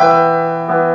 Música